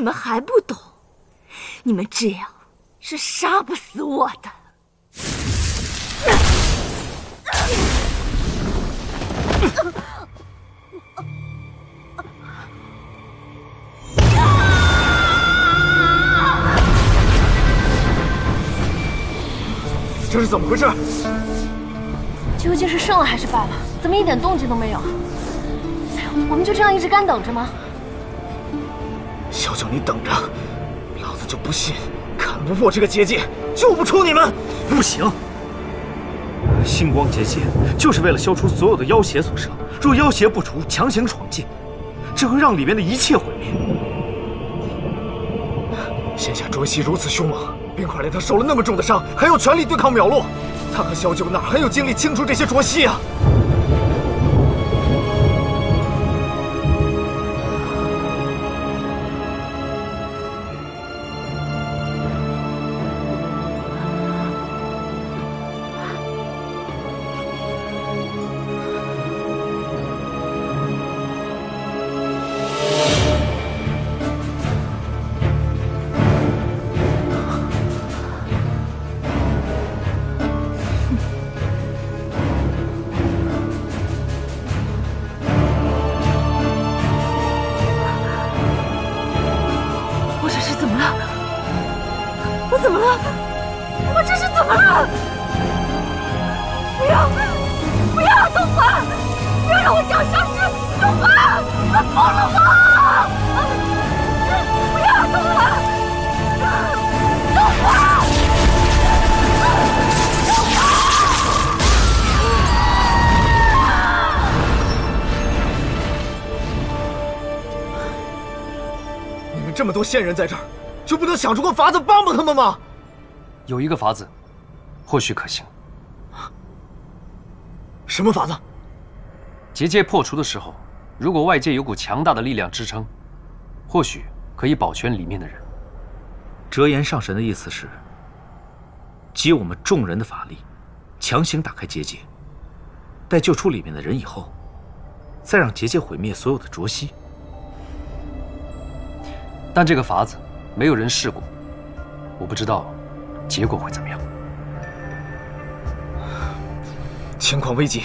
你们还不懂？你们这样是杀不死我的。这是怎么回事？究竟是胜了还是败了？怎么一点动静都没有？我们就这样一直干等着吗？小九，你等着，老子就不信砍不破这个结界，救不出你们！不行，星光结界就是为了消除所有的妖邪所设。若妖邪不除，强行闯进，只会让里面的一切毁灭。现下卓西如此凶猛，冰块连他受了那么重的伤，还有全力对抗淼落，他和小九哪还有精力清除这些卓西啊？不要不要东华不要让我！这样消失东华快疯了我不要东华东华东华你们这么多线人在这儿就不能想出个法子帮帮他们吗？有一个法子。或许可行。什么法子？结界破除的时候，如果外界有股强大的力量支撑，或许可以保全里面的人。折颜上神的意思是，集我们众人的法力，强行打开结界，待救出里面的人以后，再让结界毁灭所有的浊息。但这个法子没有人试过，我不知道结果会怎么样。情况危急，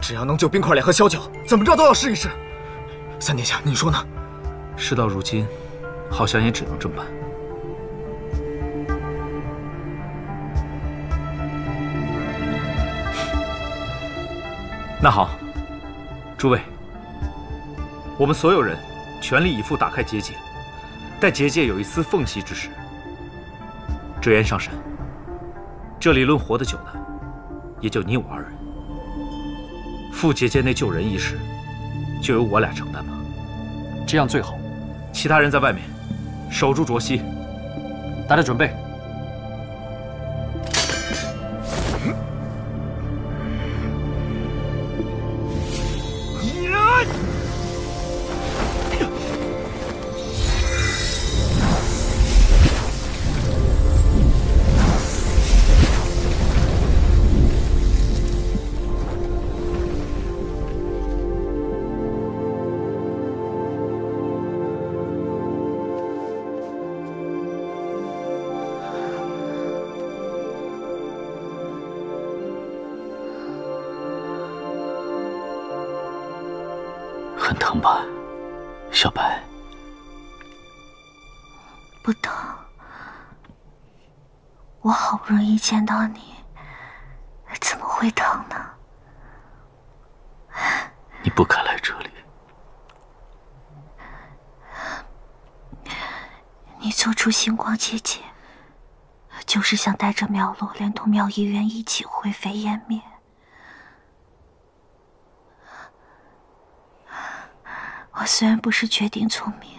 只要能救冰块脸和小九，怎么着都要试一试。三殿下，你说呢？事到如今，好像也只能这么办。那好，诸位，我们所有人全力以赴打开结界。待结界有一丝缝隙之时，折颜上神，这里论活得久的，也就你我二人。赴结界内救人一事，就由我俩承担吧。这样最好。其他人在外面守住卓西，大家准备。很疼吧，小白？不疼。我好不容易见到你，怎么会疼呢？你不该来这里。你做出星光结界，就是想带着苗洛，连同苗一渊一起灰飞烟灭。虽然不是绝顶聪明，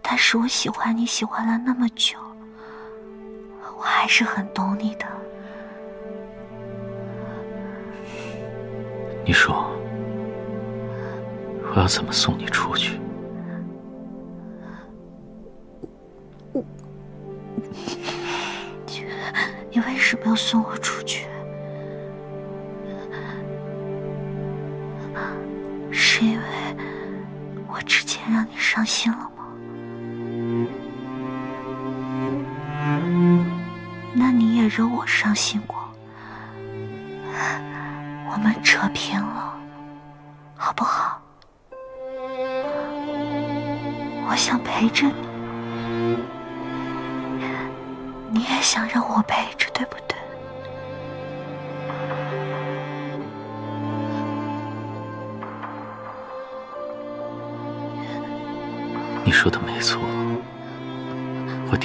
但是我喜欢你喜欢了那么久，我还是很懂你的。你说我要怎么送你出去？你为什么要送我出去？以前让你伤心了吗？那你也惹我伤心过。我们扯平了好不好？我想陪着你。你也想让我陪着对不对？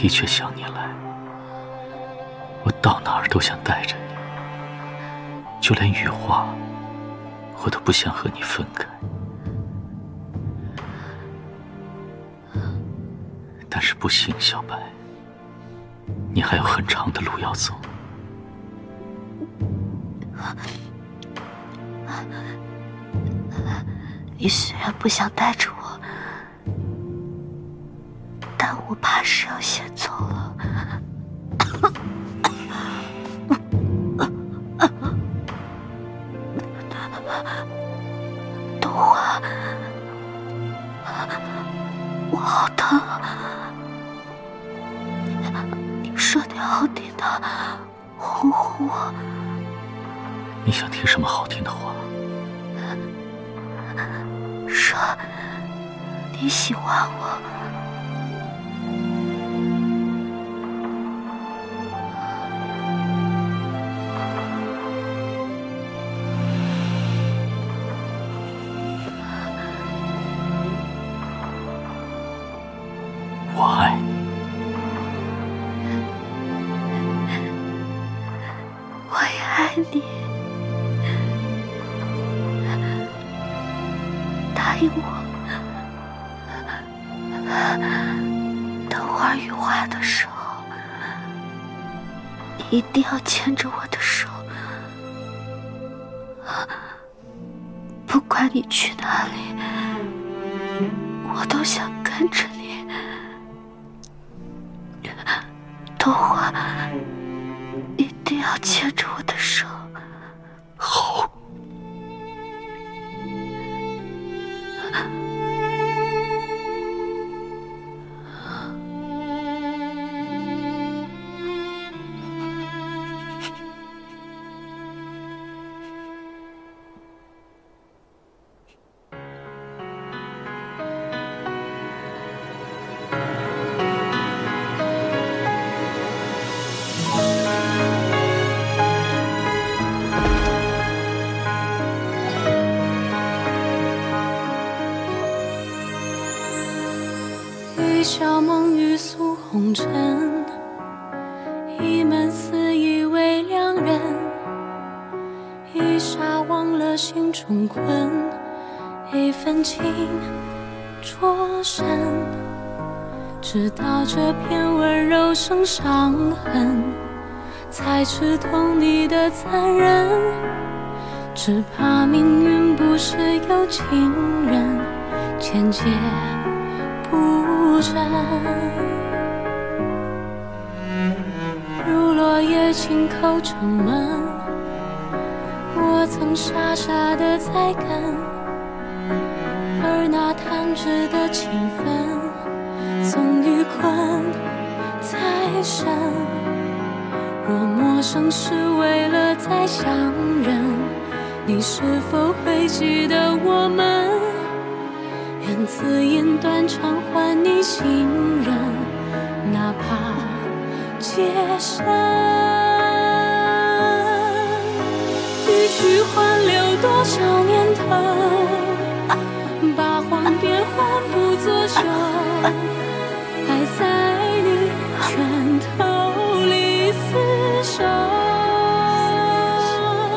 的确想你来，我到哪儿都想带着你，就连羽化，我都不想和你分开。但是不行，小白，你还有很长的路要走。你虽然不想带着我，怕是要先走了。冬花，我好疼。你说点好听的，哄哄我。你想听什么好听的话？说你喜欢。我你，答应我，等会儿羽化的时候，你一定要牵着我的手，不管你去哪里，我都想跟着你。冬花，你要牵着我的手。好。一笑梦雨诉红尘，一门私意为良人，一霎忘了心中困，一份情灼身，直到这片温柔生伤痕，才吃痛你的残忍，只怕命运不是有情人千劫。真，如落叶轻叩城门，我曾傻傻的在跟，而那弹指的情分，总与困太深。若陌生是为了再相认，你是否会记得我们？此言断肠还你信任，哪怕劫身。一去还留多少年头？八荒变幻不作休，爱在你拳头里厮守。